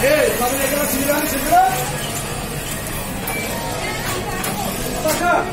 哎咱们的个请人请出来到这儿